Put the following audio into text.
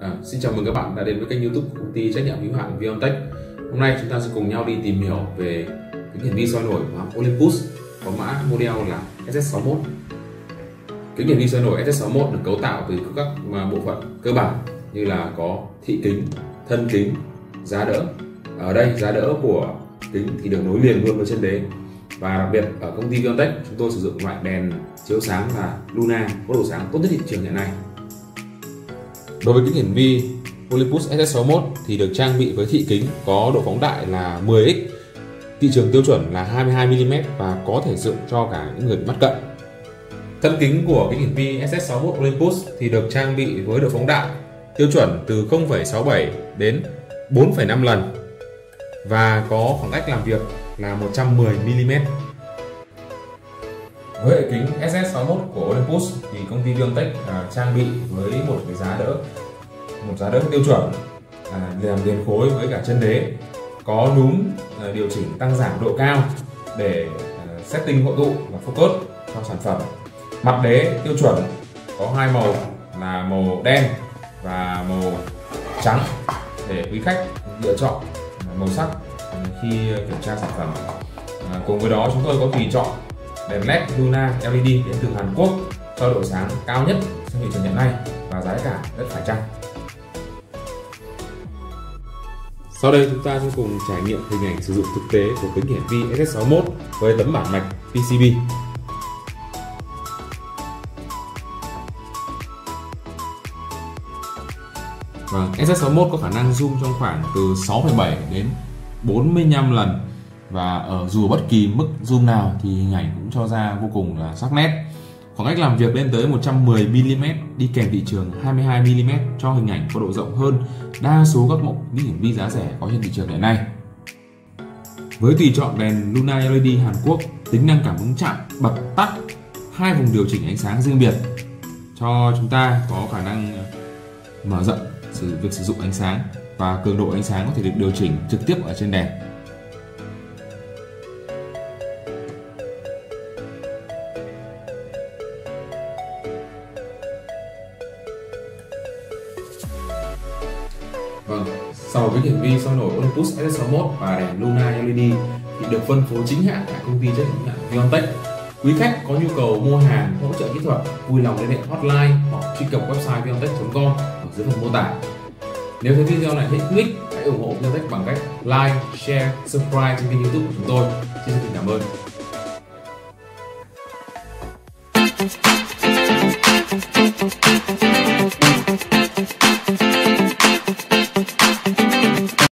À, xin chào mừng các bạn đã đến với kênh youtube của công ty trách nhiệm hữu hạn Viontech. Hôm nay chúng ta sẽ cùng nhau đi tìm hiểu về kính hiển vi soi nổi của hãng Olympus có mã model là SS61 Kính hiển vi soi nổi SS61 được cấu tạo từ các bộ phận cơ bản như là có thị kính, thân kính, giá đỡ. Ở đây giá đỡ của kính thì được nối liền luôn với chân đế và đặc biệt ở công ty Viontech chúng tôi sử dụng loại đèn chiếu sáng là Luna có độ sáng tốt nhất thị trường hiện nay Đối với kính hiển vi Olympus SS61 thì được trang bị với thị kính có độ phóng đại là 10x, thị trường tiêu chuẩn là 22mm và có thể sử dụng cho cả những người bị mắt cận. Thân kính của kính hiển vi SS61 Olympus thì được trang bị với độ phóng đại tiêu chuẩn từ 0,67 đến 4,5 lần và có khoảng cách làm việc là 110mm. Với hệ kính SS61 của Olympus thì công ty Viontech à, trang bị với một cái giá đỡ một giá đỡ tiêu chuẩn à, làm liền khối với cả chân đế có núm à, điều chỉnh tăng giảm độ cao để à, setting hội tụ và focus cho sản phẩm mặt đế tiêu chuẩn có hai màu là màu đen và màu trắng để quý khách lựa chọn à, màu sắc khi ờ, kiểm tra sản phẩm à, cùng với đó chúng tôi có tùy chọn đèn led Luna LED đến từ Hàn Quốc cho độ sáng cao nhất trong thị trường hiện nay và giá cả rất phải chăng Sau đây chúng ta sẽ cùng trải nghiệm hình ảnh sử dụng thực tế của kính hiển vi SS61 với tấm bản mạch PCB. Vâng, SS61 có khả năng zoom trong khoảng từ 6,7 đến 45 lần và ở dù bất kỳ mức zoom nào thì hình ảnh cũng cho ra vô cùng là sắc nét. Khoảng cách làm việc lên tới 110 mm đi kèm thị trường 22 mm cho hình ảnh có độ rộng hơn đa số các mẫu kính hiển vi giá rẻ có trên thị trường hiện nay. Với tùy chọn đèn Luna LED Hàn Quốc, tính năng cảm ứng chạm bật tắt hai vùng điều chỉnh ánh sáng riêng biệt cho chúng ta có khả năng ờ, mở rộng sự việc sử dụng ánh sáng và cường độ ánh sáng có thể được điều chỉnh trực tiếp ở trên đèn. Vâng, sau với hiển vi soi nổi Olympus S61 và đèn Luna LED thì được phân phối chính hãng tại công ty trách nhiệm hữu Viontech. Quý khách có nhu cầu mua hàng hỗ trợ kỹ thuật, vui lòng liên hệ hotline hoặc truy cập website viontech.com ở dưới phần mô tả. Nếu thấy video này thấy hữu ích, hãy ủng hộ Viontech bằng cách like, share, subscribe trên kênh YouTube của chúng tôi.